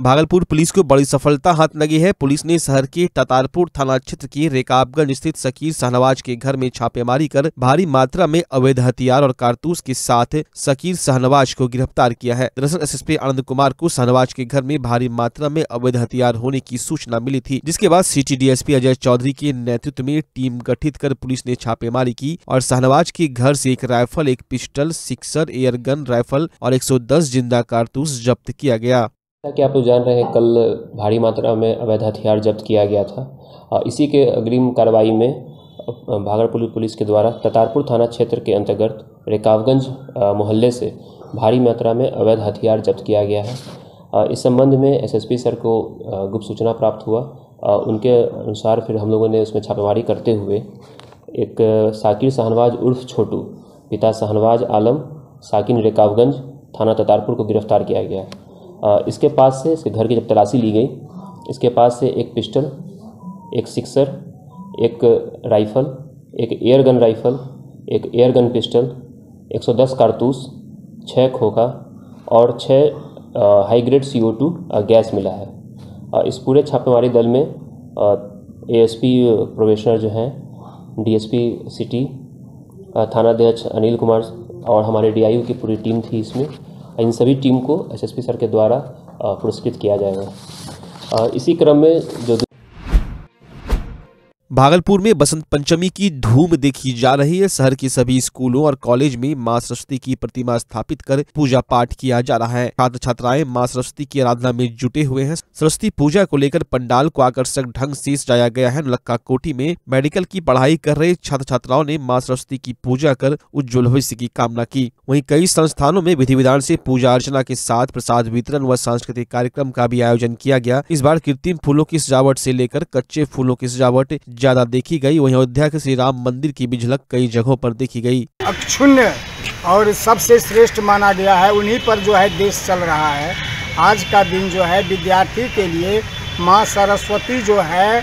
Bhagalpur police को बड़ी सफलता हाथ लगी है। पुलिस ने शहर के ततारपुर थाना क्षेत्र के रेकाबगंज स्थित सकीर शाहनवाज के घर में छापेमारी कर भारी मात्रा में अवैध हथियार और कारतूस के साथ सकीर शाहनवाज को गिरफ़्तार किया है। दरअसल एसएसपी आनंद कुमार को शाहनवाज के घर में भारी मात्रा में अवैध हथियार होने की सूचना मिली थी, जिसके बाद सिटी डीएसपी अजय चौधरी के नेतृत्व में टीम गठित कर पुलिस ने छापेमारी की और शाहनवाज के घर से एक राइफल, एक pistol, sixer, air gun rifle और 110 ज़िंदा कारतूस जब्त किया गया। जैसा कि आप लोग जान रहे हैं, कल भारी मात्रा में अवैध हथियार जब्त किया गया था। इसी के अग्रिम कार्रवाई में भागलपुर पुलिस के द्वारा ततारपुर थाना क्षेत्र के अंतर्गत रेकावगंज मोहल्ले से भारी मात्रा में अवैध हथियार जब्त किया गया है। इस संबंध में एसएसपी सर को गुप्त सूचना प्राप्त हुआ। उनके अनुसार फिर हम लोगों ने उसमें छापेमारी करते हुए एक साकिर शाहनवाज उर्फ़ छोटू, पिता शाहनवाज आलम, साकिन रेकावगंज थाना ततारपुर को गिरफ़्तार किया गया। इसके पास से इसके घर की जब तलाशी ली गई, इसके पास से एक पिस्टल, एक सिक्सर, एक राइफ़ल, एक एयर गन राइफ़ल, एक एयर गन पिस्टल 110 कारतूस छः खोखा और छः हाई ग्रेड सी गैस मिला है। इस पूरे छापेमारी दल में एएसपी प्रोबेशनर जो हैं डीएसपी सिटी थानाध्यक्ष अनिल कुमार और हमारे डीआईयू की पूरी टीम थी इसमें। इन सभी टीम को एसएसपी सर के द्वारा पुरस्कृत किया जाएगा। इसी क्रम में जो भागलपुर में बसंत पंचमी की धूम देखी जा रही है। शहर के सभी स्कूलों और कॉलेज में माँ सरस्वती की प्रतिमा स्थापित कर पूजा पाठ किया जा रहा है। छात्र छात्राएँ माँ सरस्वती की आराधना में जुटे हुए हैं। सरस्वती पूजा को लेकर पंडाल को आकर्षक ढंग से सजाया गया है। नलक्का कोठी में मेडिकल की पढ़ाई कर रहे छात्र छात्राओं ने माँ सरस्वती की पूजा कर उज्ज्वल भविष्य की कामना की। वही कई संस्थानों में विधि विधान ऐसी पूजा अर्चना के साथ प्रसाद वितरण व सांस्कृतिक कार्यक्रम का भी आयोजन किया गया। इस बार कृत्रिम फूलों की सजावट ऐसी लेकर कच्चे फूलों की सजावट ज़्यादा देखी गई। वहीं अयोध्या के श्री राम मंदिर की भी झलक कई जगहों पर देखी गई। अक्षुण्य और सबसे श्रेष्ठ माना गया है उन्हीं पर जो है देश चल रहा है। आज का दिन जो है विद्यार्थी के लिए माँ सरस्वती जो है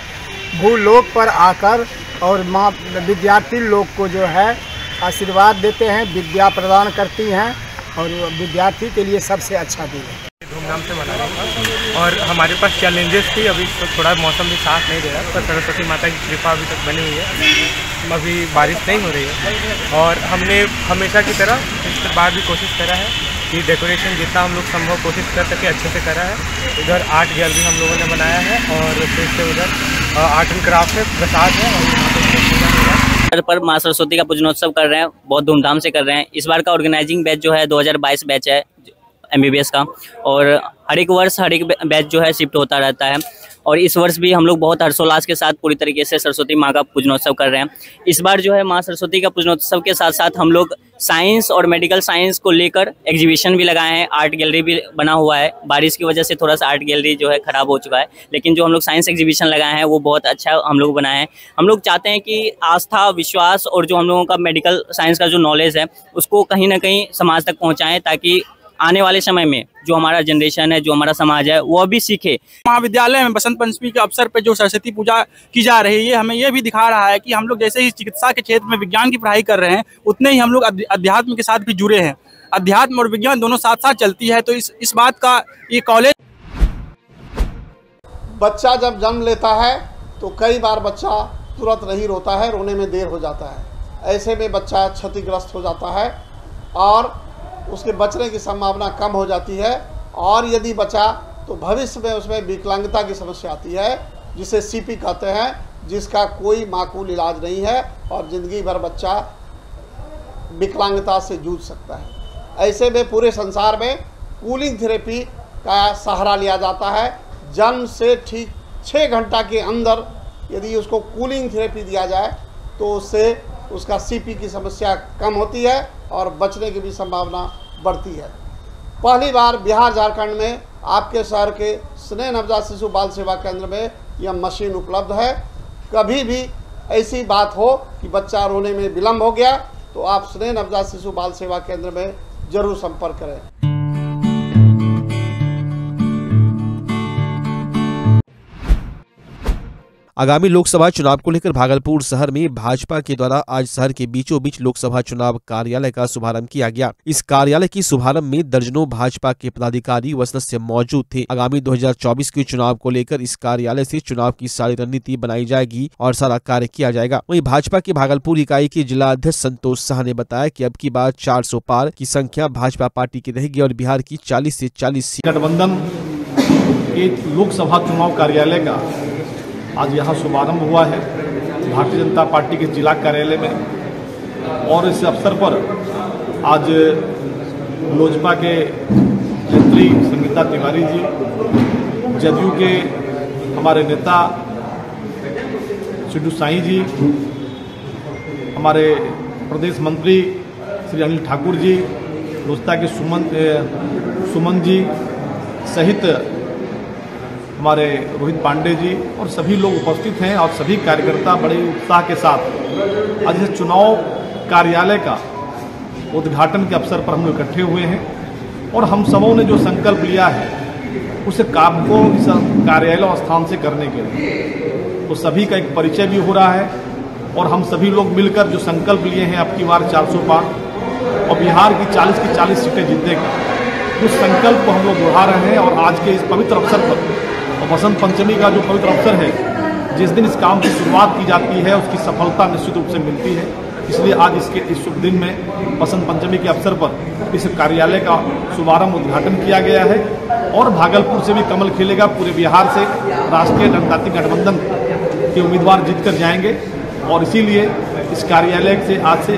भूलोक पर आकर और माँ विद्यार्थी लोग को जो है आशीर्वाद देते हैं विद्या प्रदान करती हैं और विद्यार्थी के लिए सबसे अच्छा दिन है। धूमधाम से मना रहे हैं और हमारे पास चैलेंजेस थी, अभी तो थोड़ा मौसम भी साफ़ नहीं दे रहा, पर सरस्वती माता की कृपा अभी तक बनी हुई है। अभी बारिश नहीं हो रही है। और हमने हमेशा की तरह इस बार भी कोशिश करा है कि डेकोरेशन जितना हम लोग संभव कोशिश कर सके अच्छे से करा है। इधर आर्ट गैलरी हम लोगों ने बनाया है और फिर से उधर आर्ट एंड क्राफ्ट है प्रसाद है और पर माँ सरस्वती का पूजनोत्सव कर रहे हैं, बहुत धूमधाम से कर रहे हैं। इस बार का ऑर्गेनाइजिंग बैच जो है 2022 बैच है। एमबीबीएस का। और हर एक वर्ष, हर एक बैच जो है शिफ्ट होता रहता है। और इस वर्ष भी हम लोग बहुत हर्षोल्लास के साथ पूरी तरीके से सरस्वती माँ का पूजनोत्सव कर रहे हैं। इस बार जो है माँ सरस्वती का पूजनोत्सव के साथ साथ हम लोग साइंस और मेडिकल साइंस को लेकर एग्जीबिशन भी लगाए हैं। आर्ट गैलरी भी बना हुआ है। बारिश की वजह से थोड़ा सा आर्ट गैलरी जो है ख़राब हो चुका है। लेकिन जो हम लोग साइंस एग्जीबिशन लगाए हैं, वो बहुत अच्छा हम लोग बनाए हैं। हम लोग चाहते हैं कि आस्था, विश्वास और जो हम लोगों का मेडिकल साइंस का जो नॉलेज है, उसको कहीं ना कहीं समाज तक पहुँचाएँ ताकि आने वाले समय में जो हमारा जनरेशन है जो हमारा समाज है वो भी सीखे। महाविद्यालय में बसंत पंचमी के अवसर पर जो सरस्वती पूजा की जा रही है हमें ये भी दिखा रहा है कि हम लोग जैसे ही चिकित्सा के क्षेत्र में विज्ञान की पढ़ाई कर रहे हैं उतने ही हम लोग अध्यात्म के साथ भी जुड़े हैं। अध्यात्म और विज्ञान दोनों साथ साथ चलती है तो इस इस बात का ये कॉलेज बच्चा जब जन्म लेता है तो कई बार बच्चा तुरंत नहीं रोता है रोने में देर हो जाता है। ऐसे में बच्चा क्षतिग्रस्त हो जाता है और उसके बचने की संभावना कम हो जाती है और यदि बचा तो भविष्य में उसमें विकलांगता की समस्या आती है, जिसे सीपी कहते हैं, जिसका कोई माकूल इलाज नहीं है और ज़िंदगी भर बच्चा विकलांगता से जूझ सकता है। ऐसे में पूरे संसार में कूलिंग थेरेपी का सहारा लिया जाता है। जन्म से ठीक छः घंटा के अंदर यदि उसको कूलिंग थेरेपी दिया जाए तो उससे उसका सीपी की समस्या कम होती है और बचने की भी संभावना बढ़ती है। पहली बार बिहार झारखंड में आपके शहर के स्नेह नवजात शिशु बाल सेवा केंद्र में यह मशीन उपलब्ध है। कभी भी ऐसी बात हो कि बच्चा रोने में विलम्ब हो गया तो आप स्नेह नवजात शिशु बाल सेवा केंद्र में ज़रूर संपर्क करें। आगामी लोकसभा चुनाव को लेकर भागलपुर शहर में भाजपा के द्वारा आज शहर के बीचों बीच लोकसभा चुनाव कार्यालय का शुभारंभ किया गया। इस कार्यालय की शुभारंभ में दर्जनों भाजपा के पदाधिकारी व सदस्य मौजूद थे। आगामी 2024 के चुनाव को लेकर इस कार्यालय से चुनाव की सारी रणनीति बनाई जाएगी और सारा कार्य किया जाएगा। वही भाजपा के भागलपुर इकाई के जिला अध्यक्ष संतोष शाह ने बताया की अब की बार 400 पार की संख्या भाजपा पार्टी की रहेगी और बिहार की चालीस ऐसी चालीस गठबंधन लोकसभा चुनाव कार्यालय का आज यहाँ शुभारंभ हुआ है भारतीय जनता पार्टी के जिला कार्यालय में। और इस अवसर पर आज लोजपा के नेत्री संगीता तिवारी जी, जदयू के हमारे नेता सिद्धू साई जी, हमारे प्रदेश मंत्री श्री अनिल ठाकुर जी, लोजपा के सुमन सुमन जी सहित हमारे रोहित पांडे जी और सभी लोग उपस्थित हैं और सभी कार्यकर्ता बड़े उत्साह के साथ। आज इस चुनाव कार्यालय का उद्घाटन के अवसर पर हम लोग इकट्ठे हुए हैं और हम सबों ने जो संकल्प लिया है, उस काम को इस कार्यालय स्थान से करने के लिए। तो सभी का एक परिचय भी हो रहा है और हम सभी लोग मिलकर जो संकल्प लिए हैं अब की बार 400 पार, और बिहार की 40 की 40 सीटें जीतने का, उस संकल्प को हम लोग दोहरा रहे हैं और आज के इस पवित्र अवसर पर और बसंत पंचमी का जो पवित्र अवसर है, जिस दिन इस काम की शुरुआत की जाती है, उसकी सफलता निश्चित रूप से मिलती है। इसलिए आज इसके इस शुभ दिन में बसंत पंचमी के अवसर पर इस कार्यालय का शुभारंभ उद्घाटन किया गया है। और भागलपुर से भी कमल खिलेगा, पूरे बिहार से राष्ट्रीय जनतांत्रिक गठबंधन के उम्मीदवार जीत कर जाएँगे। और इसीलिए इस कार्यालय से आज से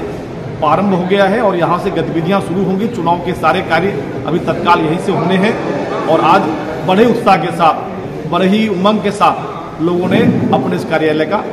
प्रारंभ हो गया है और यहाँ से गतिविधियाँ शुरू होंगी। चुनाव के सारे कार्य अभी तत्काल यहीं से होने हैं और आज बड़े उत्साह के साथ बड़े ही उमंग के साथ लोगों ने अपने इस कार्यालय का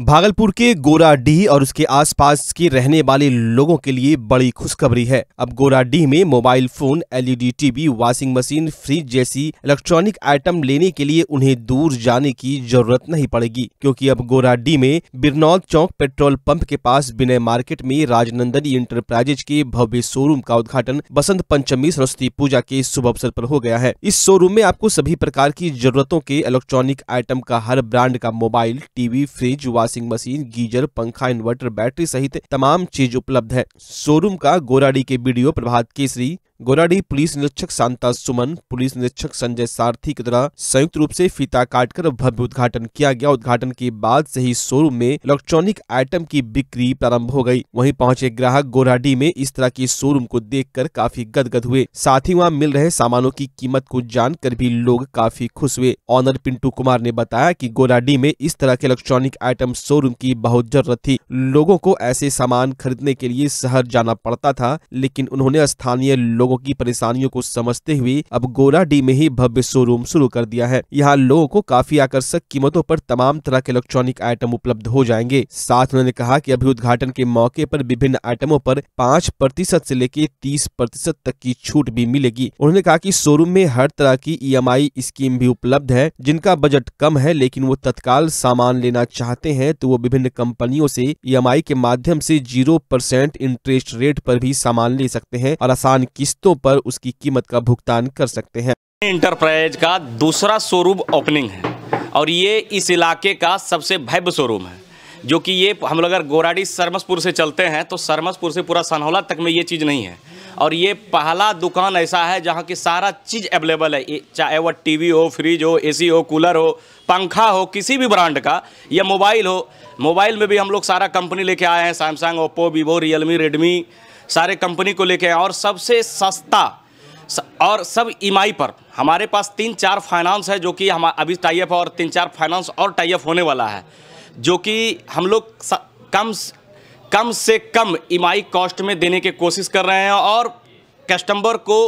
भागलपुर के गोराडीह और उसके आसपास के रहने वाले लोगों के लिए बड़ी खुशखबरी है। अब गोराडीह में mobile phone, LED TV, washing machine, fridge जैसी इलेक्ट्रॉनिक आइटम लेने के लिए उन्हें दूर जाने की ज़रूरत नहीं पड़ेगी, क्योंकि अब गोराडीह में बिरनौल चौक पेट्रोल पंप के पास विनय मार्केट में राजनंदनी इंटरप्राइजेज के भव्य शोरूम का उद्घाटन बसंत पंचमी, सरस्वती पूजा के शुभ अवसर आरोप हो गया है। इस शोरूम में आपको सभी प्रकार की जरूरतों के इलेक्ट्रॉनिक आइटम का, हर ब्रांड का mobile, TV, fridge washing machine, geyser, पंखा, इन्वर्टर, बैटरी सहित तमाम चीज़ उपलब्ध है। शोरूम का गोराडी के वीडियो प्रभात केसरी। गोराडी पुलिस निरीक्षक शांता सुमन, पुलिस निरीक्षक संजय सारथी की तरह संयुक्त रूप से फीता काटकर भव्य उद्घाटन किया गया। उद्घाटन के बाद से ही शोरूम में इलेक्ट्रॉनिक आइटम की बिक्री प्रारंभ हो गई। वहीं पहुँचे ग्राहक गोराडी में इस तरह के शोरूम को देखकर काफ़ी गदगद हुए। साथ ही वहाँ मिल रहे सामानों की कीमत को जानकर भी लोग काफ़ी खुश हुए। ऑनर पिंटू कुमार ने बताया की गोराडी में इस तरह के इलेक्ट्रॉनिक आइटम शोरूम की बहुत ज़रूरत थी। लोगों को ऐसे सामान खरीदने के लिए शहर जाना पड़ता था, लेकिन उन्होंने स्थानीय लोगों की परेशानियों को समझते हुए अब गोराडी में ही भव्य शोरूम शुरू कर दिया है। यहाँ लोगों को काफ़ी आकर्षक कीमतों पर तमाम तरह के इलेक्ट्रॉनिक आइटम उपलब्ध हो जाएँगे। साथ उन्होंने कहा कि अभी उद्घाटन के मौके पर विभिन्न आइटमों पर पाँच प्रतिशत से लेके तीस प्रतिशत तक की छूट भी मिलेगी। उन्होंने कहा कि शोरूम में हर तरह की ईएमआई स्कीम भी उपलब्ध है, जिनका बजट कम है, लेकिन वो तत्काल सामान लेना चाहते हैं तो वो विभिन्न कंपनियों से ई के माध्यम से ज़ीरो परसेंट इंटरेस्ट रेट पर भी सामान ले सकते हैं और आसान किस्तों पर उसकी कीमत का भुगतान कर सकते हैं। इंटरप्राइज का दूसरा शोरूम ओपनिंग है और ये इस इलाके का सबसे भव्य शोरूम है, जो कि ये हम लोग अगर गोराडी सरमसपुर से चलते हैं तो सरमसपुर से पूरा सनहौला तक में ये चीज़ नहीं है। और ये पहला दुकान ऐसा है जहाँ की सारा चीज़ अवेलेबल है चाहे वह टीवी हो फ्रिज हो एसी हो कूलर हो, पंखा हो, किसी भी ब्रांड का, या मोबाइल हो। मोबाइल में भी हम लोग सारा कंपनी लेके आए हैं Samsung Oppo Vivo Realme Redmi सारे कंपनी को लेके और सबसे सस्ता और सब ई पर। हमारे पास तीन चार फाइनेंस है जो कि हम अभी टाइप और तीन चार फाइनेंस और टाइप होने वाला है, जो कि हम लोग कम कम से कम ई कॉस्ट में देने की कोशिश कर रहे हैं और कस्टमर को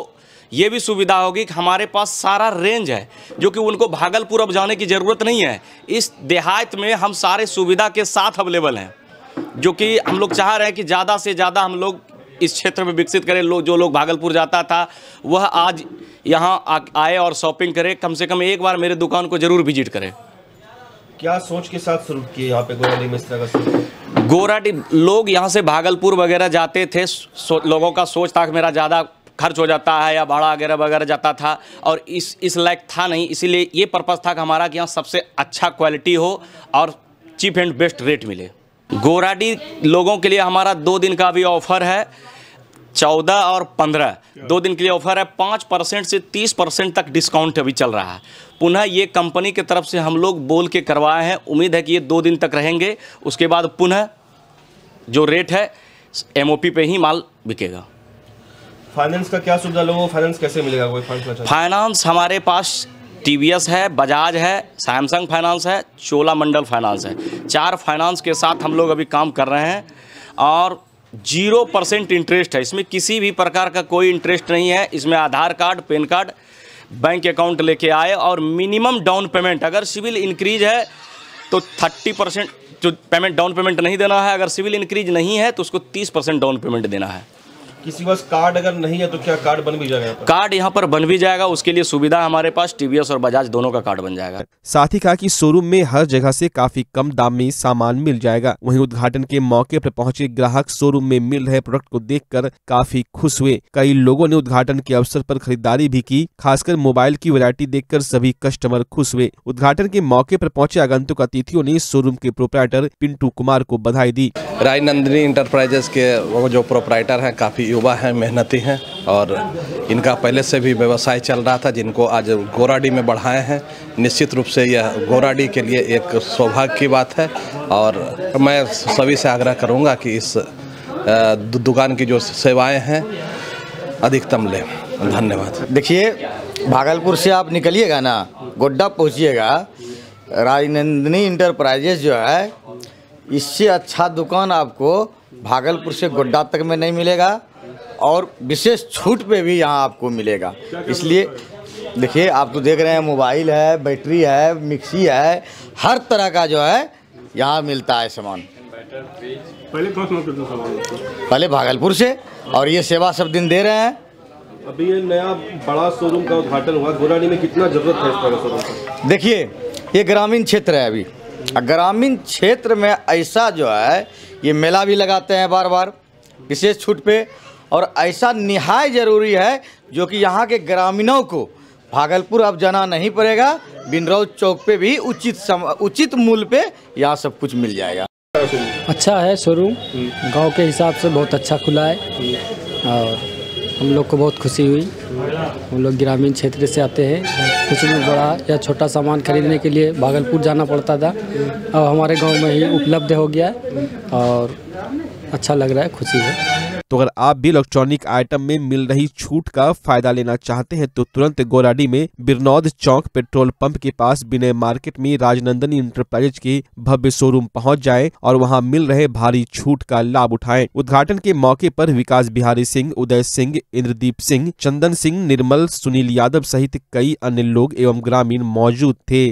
ये भी सुविधा होगी कि हमारे पास सारा रेंज है, जो कि उनको भागलपुर अब जाने की ज़रूरत नहीं है। इस देहात में हम सारे सुविधा के साथ अवेलेबल हैं, जो कि हम लोग चाह रहे हैं कि ज़्यादा से ज़्यादा हम लोग इस क्षेत्र में विकसित करें। लोग जो लोग भागलपुर जाता था वह आज यहाँ आए और शॉपिंग करे। कम से कम एक बार मेरे दुकान को ज़रूर विज़िट करें। क्या सोच के साथ शुरू किए यहाँ पे गोराडी में इस तरह का गोराडी लोग यहाँ से भागलपुर वगैरह जाते थे। लोगों का सोच था कि मेरा ज़्यादा खर्च हो जाता है या भाड़ा वगैरह वगैरह जाता था और इस इस लायक था नहीं। इसीलिए ये पर्पज़ था कि हमारा कि यहाँ सबसे अच्छा क्वालिटी हो और चीप एंड बेस्ट रेट मिले। गोराडी लोगों के लिए हमारा दो दिन का भी ऑफ़र है। चौदह और पंद्रह। दो दिन के लिए ऑफ़र है पाँच परसेंट से तीस परसेंट तक डिस्काउंट अभी चल रहा है। पुनः ये कंपनी की तरफ़ से हम लोग बोल के करवाए हैं। उम्मीद है कि ये दो दिन तक रहेंगे। उसके बाद पुनः जो रेट है एमओपी पे ही माल बिकेगा। फाइनेंस का क्या सुविधा लोगों को? फाइनेंस कैसे मिलेगा? कोई फाइनेंस हमारे पास टी है बजाज है सैमसंग फाइनेंस है चोला मंडल फाइनेंस है। चार फाइनेंस के साथ हम लोग अभी काम कर रहे हैं। और ज़ीरो परसेंट इंटरेस्ट है। इसमें किसी भी प्रकार का कोई इंटरेस्ट नहीं है। इसमें Aadhaar card, pan card bank account लेके आए और मिनिमम डाउन पेमेंट अगर सिविल इंक्रीज है तो थर्टी परसेंट जो पेमेंट डाउन पेमेंट नहीं देना है। अगर सिविल इंक्रीज नहीं है तो उसको तीस परसेंट डाउन पेमेंट देना है। किसी पास कार्ड अगर नहीं है तो क्या कार्ड बन भी जाएगा कार्ड यहाँ पर बन भी जाएगा उसके लिए सुविधा हमारे पास टीवीएस और बजाज दोनों का कार्ड बन जाएगा। साथ ही कहा कि शोरूम में हर जगह से काफ़ी कम दाम में सामान मिल जाएगा। वहीं उद्घाटन के मौके पर पहुँचे ग्राहक शोरूम में मिल रहे प्रोडक्ट को देखकर काफ़ी खुश हुए। कई लोगों ने उद्घाटन के अवसर पर खरीदारी भी की खासकर मोबाइल की वैरायटी देखकर सभी कस्टमर खुश हुए। उद्घाटन के मौके पर पहुँचे आगंतुक अतिथियों ने शोरूम के प्रोपराइटर पिंटू कुमार को बधाई दी। राय नंदिनी इंटरप्राइजेस के वो जो प्रोपराइटर हैं काफ़ी युवा हैं, मेहनती हैं और इनका पहले से भी व्यवसाय चल रहा था, जिनको आज गोराडी में बढ़ाए हैं। निश्चित रूप से यह गोराडी के लिए एक सौभाग्य की बात है और मैं सभी से आग्रह करूँगा कि इस दुकान की जो सेवाएँ हैं, अधिकतम लें। धन्यवाद। देखिए, भागलपुर से आप निकलिएगा ना, गोड्डा पहुँचिएगा। राजनंदिनी इंटरप्राइजेज जो है, इससे अच्छा दुकान आपको भागलपुर से गोड्डा तक में नहीं मिलेगा। और विशेष छूट पे भी यहाँ आपको मिलेगा। इसलिए देखिए आप तो देख रहे हैं मोबाइल है बैटरी है मिक्सी है हर तरह का जो है यहाँ मिलता है सामान। पहले पहले भागलपुर से और ये सेवा सब दिन दे रहे हैं। अभी ये नया बड़ा शोरूम का उद्घाटन हुआ गोराडी में कितना ज़रूरत है इस तरह शोरूम देखिए ये ग्रामीण क्षेत्र है अभी। ग्रामीण क्षेत्र में ऐसा जो है ये मेला भी लगाते हैं बार बार विशेष छूट पे। और ऐसा निहाय ज़रूरी है जो कि यहाँ के ग्रामीणों को भागलपुर अब जाना नहीं पड़ेगा बिनरौज चौक पे भी उचित सम, उचित मूल्य पे यहाँ सब कुछ मिल जाएगा। अच्छा है शोरूम। गाँव के हिसाब से बहुत अच्छा खुला है। और हम लोग को बहुत खुशी हुई। हम लोग ग्रामीण क्षेत्र से आते हैं। कुछ भी बड़ा या छोटा सामान खरीदने के लिए भागलपुर जाना पड़ता था। अब हमारे गाँव में ही उपलब्ध हो गया है। और अच्छा लग रहा है खुशी है। तो अगर आप भी इलेक्ट्रॉनिक आइटम में मिल रही छूट का फ़ायदा लेना चाहते हैं तो तुरंत गोराडी में बिरनौद चौक पेट्रोल पंप के पास विनय मार्केट में राजनंदनी इंटरप्राइजेज के भव्य शोरूम पहुँच जाएँ और वहाँ मिल रहे भारी छूट का लाभ उठाएँ। उद्घाटन के मौके पर विकास बिहारी सिंह, उदय सिंह, इंद्रदीप सिंह, चंदन सिंह, निर्मल, सुनील यादव सहित कई अन्य लोग एवं ग्रामीण मौजूद थे।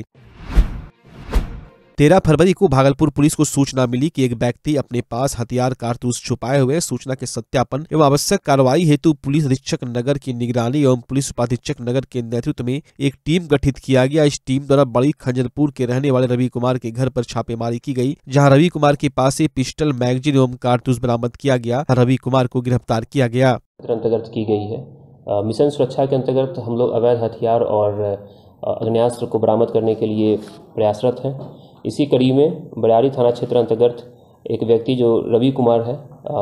तेरह फरवरी को भागलपुर पुलिस को सूचना मिली कि एक व्यक्ति अपने पास हथियार, कारतूस छुपाए हुए सूचना के सत्यापन एवं आवश्यक कार्रवाई हेतु पुलिस अधीक्षक नगर की निगरानी एवं पुलिस उपाधीक्षक नगर के नेतृत्व में एक टीम गठित किया गया। इस टीम द्वारा बड़ी खंजरपुर के रहने वाले रवि कुमार के घर पर छापेमारी की गई, जहाँ रवि कुमार के पास से पिस्टल, मैगजीन एवं कारतूस बरामद किया गया। रवि कुमार को गिरफ़्तार किया गया। अंतर्गत की गई है। मिशन सुरक्षा के अंतर्गत हम लोग अवैध हथियार और अग्नेयास्त्र को बरामद करने के लिए प्रयासरत हैं। इसी कड़ी में बरारी थाना क्षेत्र अंतर्गत एक व्यक्ति जो रवि कुमार है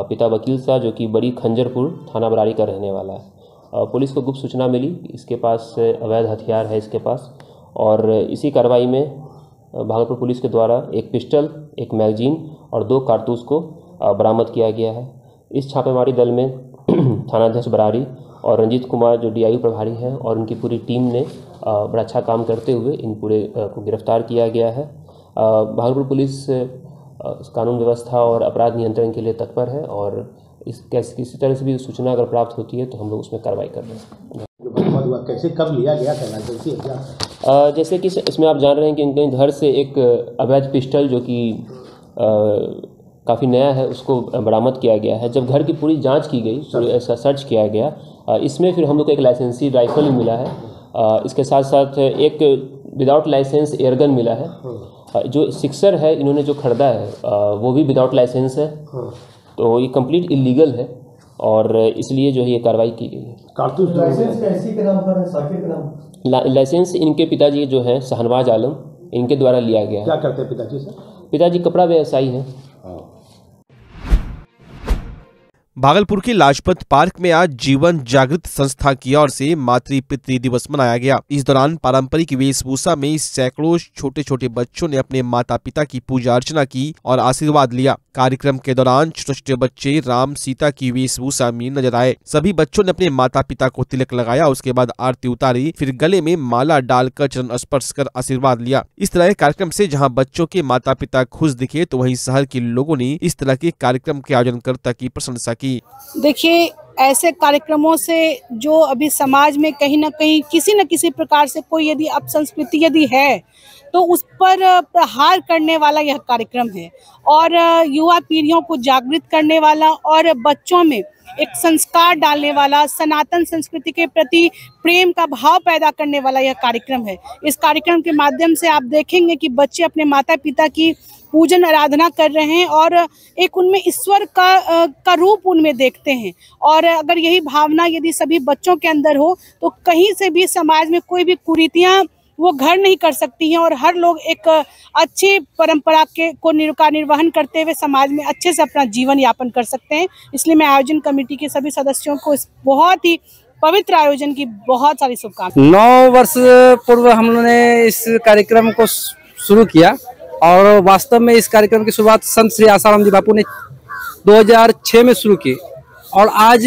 पिता वकील साहब जो कि बड़ी खंजरपुर थाना बरारी का रहने वाला है। पुलिस को गुप्त सूचना मिली, इसके पास अवैध हथियार है इसके पास और इसी कार्रवाई में भागलपुर पुलिस के द्वारा एक पिस्टल, एक मैगजीन और दो कारतूस को बरामद किया गया है। इस छापेमारी दल में थानाध्यक्ष बरारी और रंजीत कुमार, जो डीआईयू प्रभारी हैं और उनकी पूरी टीम ने बड़ा अच्छा काम करते हुए इन पूरे को गिरफ़्तार किया गया है। भागलपुर पुलिस कानून व्यवस्था और अपराध नियंत्रण के लिए तत्पर है और इस कैसे किसी तरह से भी सूचना अगर प्राप्त होती है तो हम लोग उसमें कार्रवाई कर रहे हैं। कैसे कब लिया गया था लाइसेंसी जैसे कि इसमें आप जान रहे हैं कि इनके घर से एक अवैध पिस्टल जो कि काफ़ी नया है उसको बरामद किया गया है। जब घर की पूरी जाँच की गई पूरी इसका सर्च किया गया इसमें फिर हम लोग को एक लाइसेंसी राइफल भी मिला है। इसके साथ साथ एक विदाउट लाइसेंस एयरगन मिला है। अ, जो सिक्सर है इन्होंने जो खरीदा है वो भी विदाउट लाइसेंस है। तो ये कंप्लीट इलीगल है और इसलिए जो है ये कार्रवाई की गई है। कारतूस लाइसेंस कैसी के नाम पर है? साकिब के नाम ला- लाइसेंस इनके पिताजी जो हैं शहनवाज आलम इनके द्वारा लिया गया। क्या है करते हैं पिताजी से पिताजी कपड़ा व्यवसायी हैं। भागलपुर के लाजपत पार्क में आज जीवन जागृत संस्था की ओर से मातृ पितृ दिवस मनाया गया। इस दौरान पारंपरिक वेशभूषा में सैकड़ों छोटे छोटे बच्चों ने अपने माता पिता की पूजा अर्चना की और आशीर्वाद लिया। कार्यक्रम के दौरान छोटे छोटे बच्चे राम सीता की वेशभूषा में नज़र आए। सभी बच्चों ने अपने माता पिता को तिलक लगाया। उसके बाद आरती उतारी। फिर गले में माला डालकर चरण स्पर्श कर आशीर्वाद लिया। इस तरह कार्यक्रम से जहाँ बच्चों के माता पिता खुश दिखे तो वही शहर के लोगों ने इस तरह के कार्यक्रम के आयोजनकर्ता की प्रशंसा की। देखिए, ऐसे कार्यक्रमों से जो अभी समाज में कहीं ना कहीं, किसी न किसी प्रकार से कोई यदि अपसंस्कृति यदि है तो उस पर प्रहार करने वाला यह कार्यक्रम है। और युवा पीढ़ियों को जागृत करने वाला और बच्चों में एक संस्कार डालने वाला, सनातन संस्कृति के प्रति प्रेम का भाव पैदा करने वाला यह कार्यक्रम है। इस कार्यक्रम के माध्यम से आप देखेंगे कि बच्चे अपने माता पिता की पूजन आराधना कर रहे हैं और एक उनमें ईश्वर का का रूप उनमें देखते हैं। और अगर यही भावना यदि सभी बच्चों के अंदर हो तो कहीं से भी समाज में कोई भी कुरीतियाँ वो घर नहीं कर सकती हैं और हर लोग एक अच्छी परंपरा के को का निर्वहन करते हुए समाज में अच्छे से अपना जीवन यापन कर सकते हैं। इसलिए मैं आयोजन कमेटी के सभी सदस्यों को इस बहुत ही पवित्र आयोजन की बहुत सारी शुभकामनाएँ। नौ वर्ष पूर्व हम लोगों ने इस कार्यक्रम को शुरू किया और वास्तव में इस कार्यक्रम की शुरुआत संत श्री आसाराम जी बापू ने 2006 में शुरू की और आज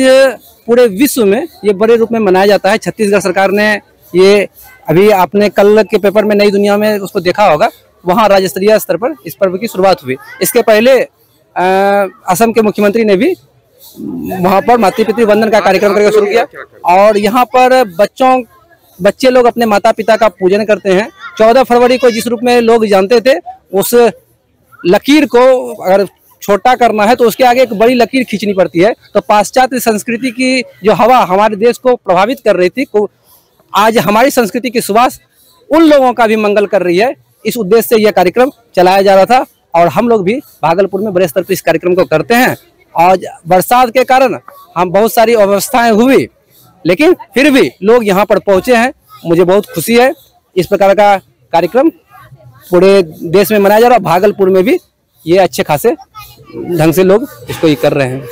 पूरे विश्व में ये बड़े रूप में मनाया जाता है। छत्तीसगढ़ सरकार ने ये अभी आपने कल के पेपर में नई दुनिया में उसको देखा होगा, वहाँ राज्य स्तरीय स्तर पर इस पर्व की शुरुआत हुई। इसके पहले असम के मुख्यमंत्री ने भी वहाँ पर मातृ पितृ वंदन का कार्यक्रम करके शुरू किया। और यहाँ पर बच्चों, बच्चे लोग अपने माता पिता का पूजन करते हैं। चौदह फरवरी को जिस रूप में लोग जानते थे, उस लकीर को अगर छोटा करना है तो उसके आगे एक बड़ी लकीर खींचनी पड़ती है। तो पाश्चात्य संस्कृति की जो हवा हमारे देश को प्रभावित कर रही थी आज हमारी संस्कृति की सुबास उन लोगों का भी मंगल कर रही है। इस उद्देश्य से यह कार्यक्रम चलाया जा रहा था और हम लोग भी भागलपुर में बड़े स्तर पर इस कार्यक्रम को करते हैं। और बरसात के कारण हम बहुत सारी अव्यवस्थाएँ हुई, लेकिन फिर भी लोग यहाँ पर पहुँचे हैं। मुझे बहुत खुशी है। इस प्रकार का कार्यक्रम पूरे देश में मनाया जा रहा है भागलपुर में भी ये अच्छे खासे ढंग से लोग इसको ये कर रहे हैं।